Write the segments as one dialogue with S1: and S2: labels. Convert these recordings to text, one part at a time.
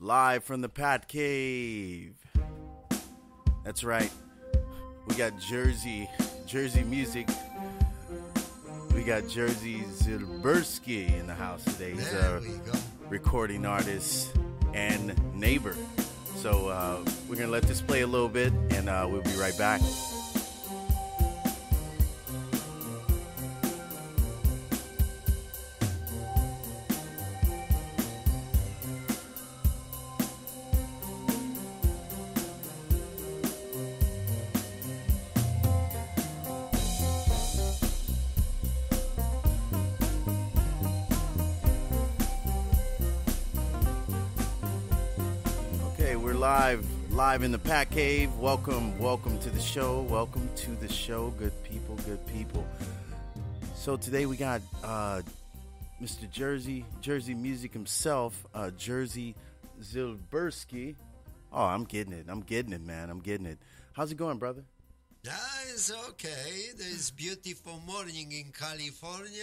S1: live from the Pat Cave. That's right. We got Jerzy, Jerzy music. We got Jerzy Zilbersky in the house today. He's a recording artist and neighbor. So uh, we're gonna let this play a little bit, and uh, we'll be right back. Live, live in the Pat Cave. Welcome, welcome to the show. Welcome to the show, good people, good people. So today we got uh, Mr. Jerzy, Jerzy Music himself, uh, Jerzy Zilbersky. Oh, I'm getting it. I'm getting it, man. I'm getting it. How's it going, brother?
S2: Yeah, it's okay. There's beautiful morning in California,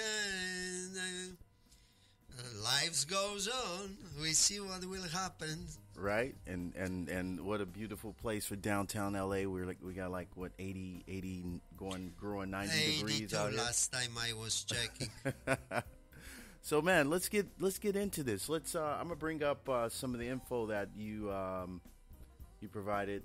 S2: and uh, uh, life goes on. We see what will happen.
S1: Right? And and and what a beautiful place for downtown LA. We're like we got like what 80 80 going growing 90 degrees
S2: 82
S1: out here.
S2: last time I was checking.
S1: So man, let's get let's get into this. Let's. Uh, I'm gonna bring up uh, some of the info that you um, you provided.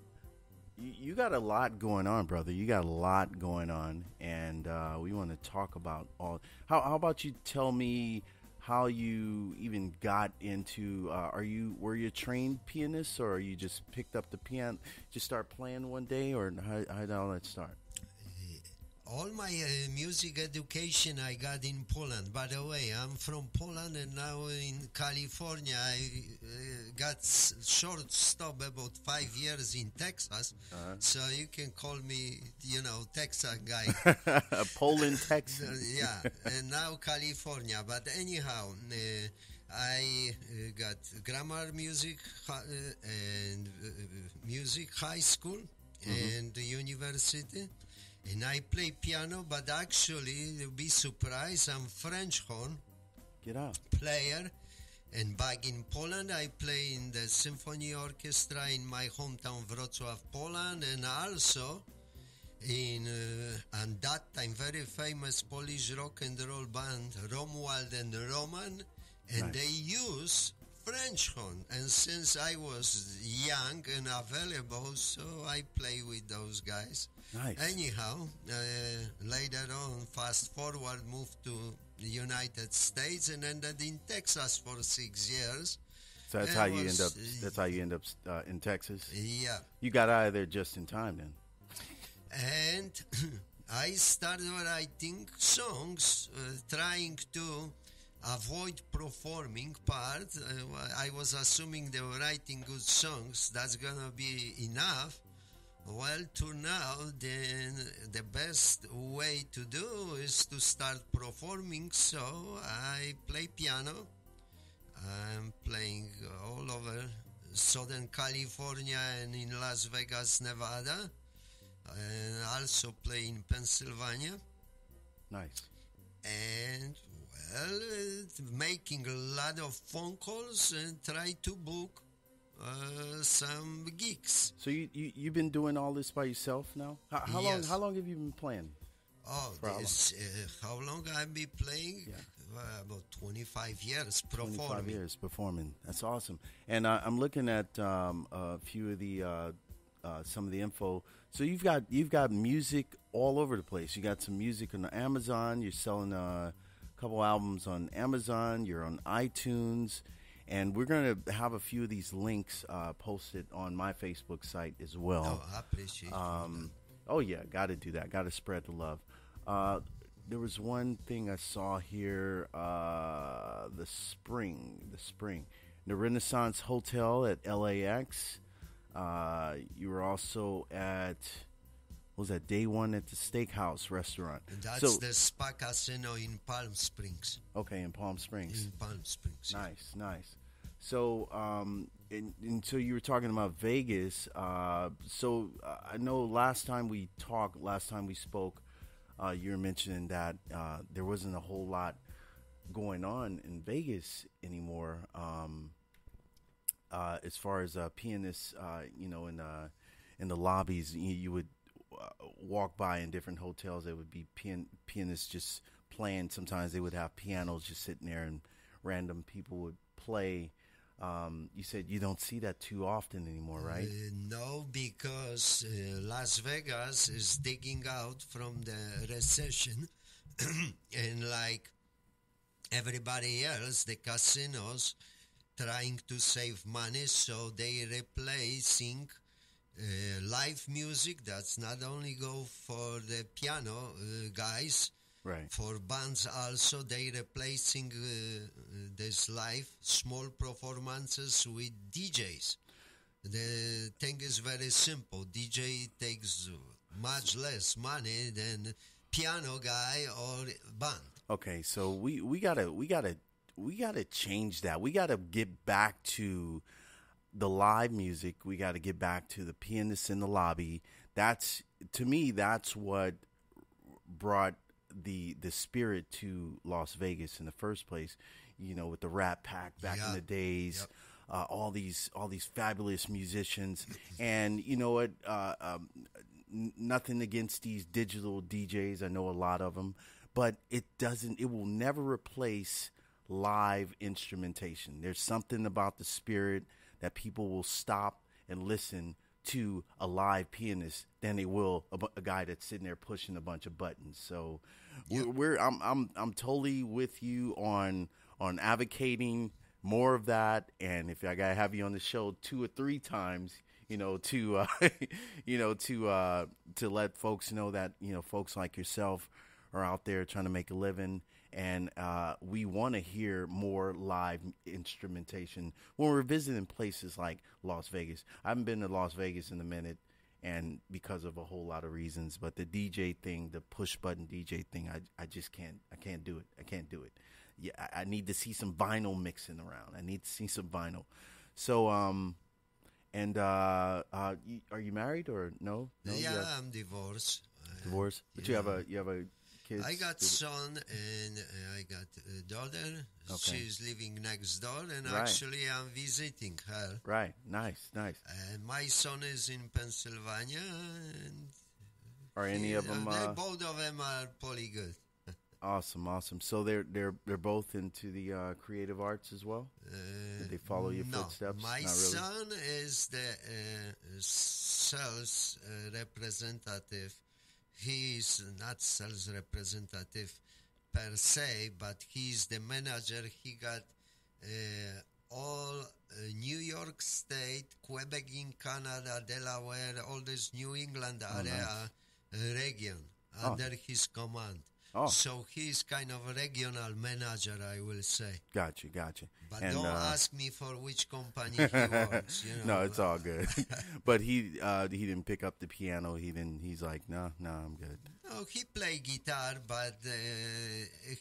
S1: You, you got a lot going on, brother. You got a lot going on, and uh, we want to talk about all. How, how about you tell me how you even got into? Uh, are you were you a trained pianist, or are you just picked up the piano, just start playing one day, or how, how did all that start?
S2: All my uh, music education I got in Poland. By the way, I'm from Poland and now in California. I uh, got s- short stop about five years in Texas,
S1: Uh-huh.
S2: so you can call me, you know, Texas guy.
S1: Poland, Texas.
S2: yeah, and now California. But anyhow, uh, I uh, got grammar music uh, and uh, music high school and university. And I play piano, but actually, you'll be surprised, I'm French horn
S1: Get out.
S2: player. And back in Poland, I play in the symphony orchestra in my hometown Wrocław, Poland, and also in uh, and that time very famous Polish rock and roll band Romuald and Roman, and
S1: Nice.
S2: they use French horn. And since I was young and available, so I play with those guys.
S1: Nice.
S2: Anyhow, uh, later on, fast forward, moved to the United States and ended in Texas for six years.
S1: So that's
S2: It
S1: how you
S2: was,
S1: end up.
S2: uh,
S1: That's how you end up uh, in Texas.
S2: Yeah.
S1: You got out of there just in time, then.
S2: And I started writing songs, uh, trying to avoid performing part. Uh, I was assuming they were writing good songs. That's gonna be enough. Well, to now, then the best way to do is to start performing. So I play piano. I'm playing all over Southern California and in Las Vegas, Nevada, and also play in Pennsylvania.
S1: Nice.
S2: And well, uh, making a lot of phone calls and try to book uh, some gigs.
S1: So you, you you've been doing all this by yourself now? How, how long how long have you been playing?
S2: Oh,
S1: how long?
S2: uh, how long I've been playing?
S1: Yeah.
S2: Uh, about 25 years performing.
S1: Twenty five
S2: performing.
S1: years performing. That's awesome. And uh, I'm looking at um, a few of the uh, uh, some of the info. So you've got you've got music all over the place. You got some music on Amazon. You're selling uh, couple albums on Amazon. You're on iTunes. And we're going to have a few of these links uh, posted on my Facebook site as well.
S2: Oh, I appreciate
S1: Um, oh yeah, got to do that. Got to spread the love. Uh, there was one thing I saw here. Uh, the spring, the spring, the Renaissance Hotel at LAX. Uh, you were also at was that day one at the Steakhouse restaurant.
S2: And that's
S1: so
S2: the Spa Casino in Palm Springs.
S1: okay, in Palm Springs.
S2: In Palm Springs.
S1: Nice, nice. So, um, and, and so you were talking about Vegas. Uh, so uh, I know last time we talked, last time we spoke, uh, you were mentioning that uh, there wasn't a whole lot going on in Vegas anymore. Um, uh, as far as uh, pianists, uh, you know, in uh, in the lobbies, you, you would walk by in different hotels. There would be pian- pianists just playing. Sometimes they would have pianos just sitting there, and random people would play. Um, you said you don't see that too often anymore, right?
S2: Uh, no, because uh, Las Vegas is digging out from the recession, and like everybody else, the casinos trying to save money, so they replacing uh, live music. That's not only go for the piano uh, guys.
S1: Right.
S2: For bands also, they replacing uh, this live small performances with DJs. The thing is very simple. DJ takes much less money than piano guy or band.
S1: Okay, so we we gotta we gotta we gotta change that. We gotta get back to the live music. We gotta get back to the pianists in the lobby. That's to me. That's what brought the the spirit to Las Vegas in the first place. You know, with the Rat Pack back in the days.
S2: Yep.
S1: Uh, all these all these fabulous musicians, and you know what? Uh, um, nothing against these digital DJs. I know a lot of them, but it doesn't. It will never replace live instrumentation. There's something about the spirit that people will stop and listen to a live pianist than they will a, a guy that's sitting there pushing a bunch of buttons. So we're, we're I'm I'm I'm totally with you on on advocating more of that. And if I gotta have you on the show two or three times, you know, to uh, you know to uh, to let folks know that you know folks like yourself are out there trying to make a living. And uh, we want to hear more live instrumentation when we're visiting places like Las Vegas. I haven't been to Las Vegas in a minute, and because of a whole lot of reasons. But the DJ thing, the push button DJ thing, I I just can't I can't do it. I can't do it. Yeah, I, I need to see some vinyl mixing around. I need to see some vinyl. So um, and uh, uh, are you married or no? No,
S2: yeah,
S1: have
S2: I'm divorced.
S1: Divorced. But you have a you have a kid.
S2: I got son and uh, I got a daughter.
S1: Okay.
S2: She's living next door, and
S1: Right.
S2: actually I'm visiting her.
S1: Right. Nice. Nice.
S2: And my son is in Pennsylvania, and
S1: Are any of them uh,
S2: both of them are pretty good.
S1: awesome? Awesome. So they're they're they're both into the uh, creative arts as well.
S2: Uh,
S1: Did they follow your
S2: no,
S1: footsteps?
S2: My
S1: really?
S2: son is the uh, sales uh, representative. is not sales representative per se, but he is the manager. He got uh, all uh, New York State, Quebec in Canada, Delaware, all this New England area uh, region
S1: Oh.
S2: under his command.
S1: Oh.
S2: So he's kind of a regional manager, I will say.
S1: Gotcha. Gotcha.
S2: But
S1: and
S2: don't
S1: uh,
S2: ask me for which company he works. You know?
S1: no, it's all good. but he uh, he didn't pick up the piano. He didn't. He's like, no, no, I'm good.
S2: No, he play guitar, but uh,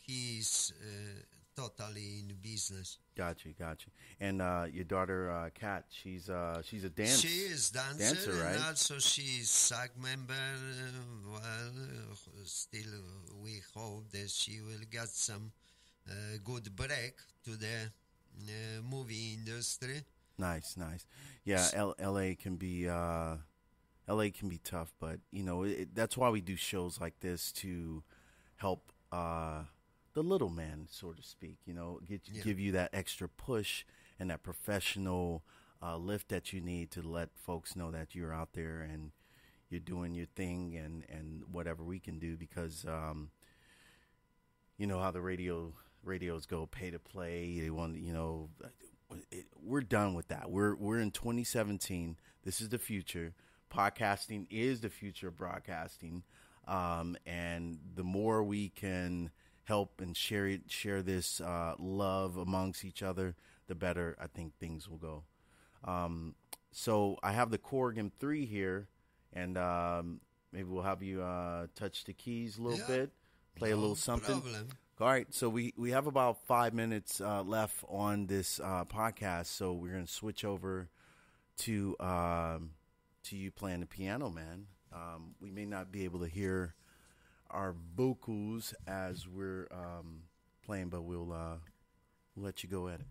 S2: he's uh, totally in business.
S1: Gotcha. Gotcha. And uh, your daughter, uh, Kat, she's uh, she's a dancer.
S2: She is dancer,
S1: dancer,
S2: and
S1: right?
S2: also she's SAG member. Uh, well, uh, still, uh, we hope that she will get some uh, good break to the movie industry.
S1: Nice, nice. Yeah, L- L.A. can be uh, L.A. can be tough, but you know it, that's why we do shows like this to help uh, the little man, so to speak. You know, get,
S2: Yeah.
S1: give you that extra push and that professional uh, lift that you need to let folks know that you're out there and you're doing your thing and and whatever we can do because um, you know how the radio radios go pay to play they want you know it, we're done with that we're we're in 2017 this is the future podcasting is the future of broadcasting um, and the more we can help and share it share this uh, love amongst each other the better i think things will go um, so i have the corrigan 3 here and um, maybe we'll have you uh, touch the keys a little
S2: Yeah.
S1: bit play a little something
S2: Problem.
S1: all right, so we, we have about five minutes uh, left on this uh, podcast, so we're gonna switch over to um, to you playing the piano, man. Um, we may not be able to hear our vocals as we're um, playing, but we'll uh, we'll let you go at it.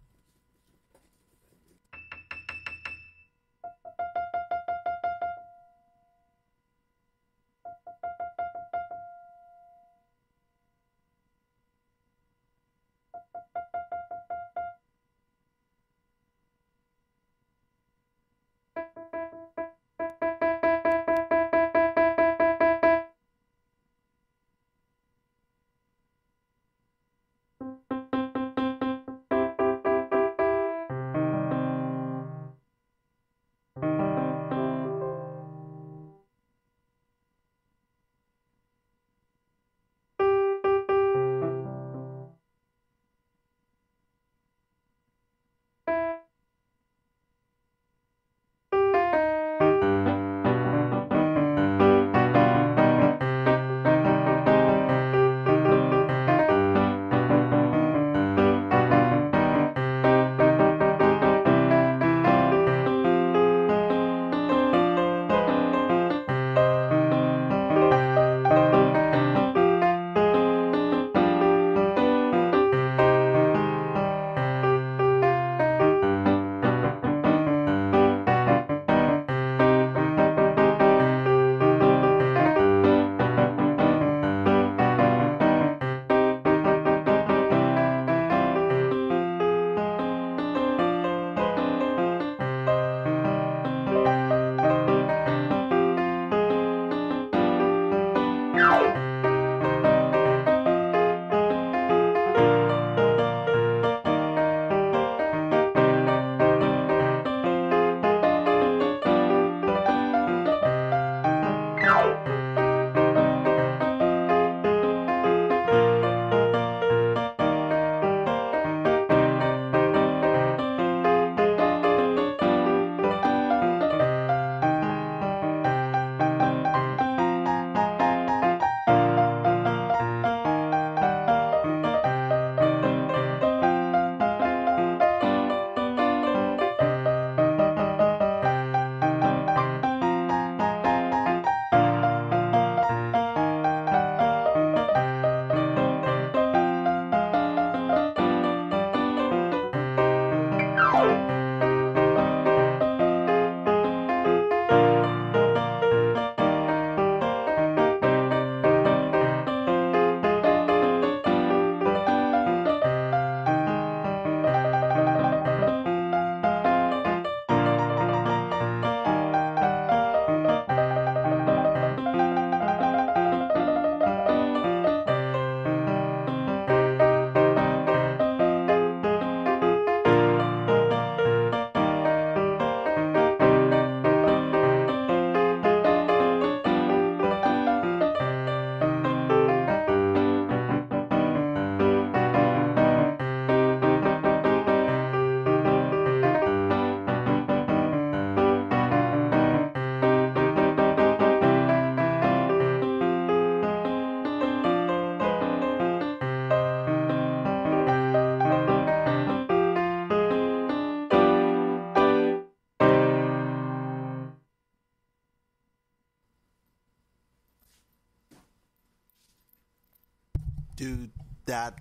S1: Dude, that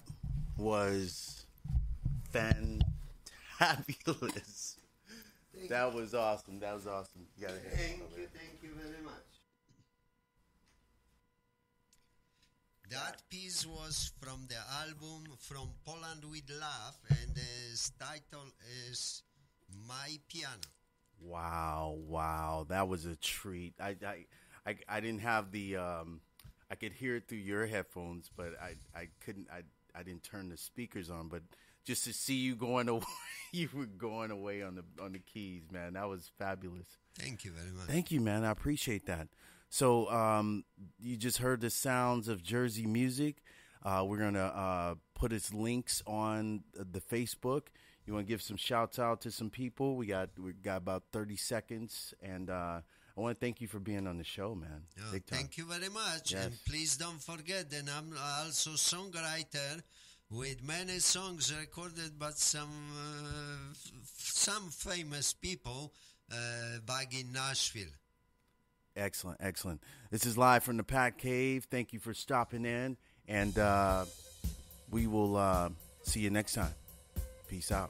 S1: was fantabulous. That was awesome. That was awesome. You gotta
S2: Thank you, thank you very much. That piece was from the album From Poland with Love, and the title is My Piano.
S1: Wow, wow, that was a treat. I, I, I, I didn't have the. Um, I could hear it through your headphones, but I, I couldn't. I, I didn't turn the speakers on. But just to see you going away, you were going away on the on the keys, man. That was fabulous.
S2: Thank you very much.
S1: Thank you, man. I appreciate that. So, um, you just heard the sounds of Jerzy music. Uh, we're gonna uh, put its links on the Facebook. You want to give some shouts out to some people? We got we got about thirty seconds, and uh, I want to thank you for being on the show, man.
S2: Oh, thank you very much.
S1: Yes.
S2: And please don't forget that I'm also songwriter with many songs recorded by some uh, some famous people uh, back in Nashville.
S1: Excellent, excellent. This is live from the Pat Cave. Thank you for stopping in, and uh, we will uh, see you next time. Peace out.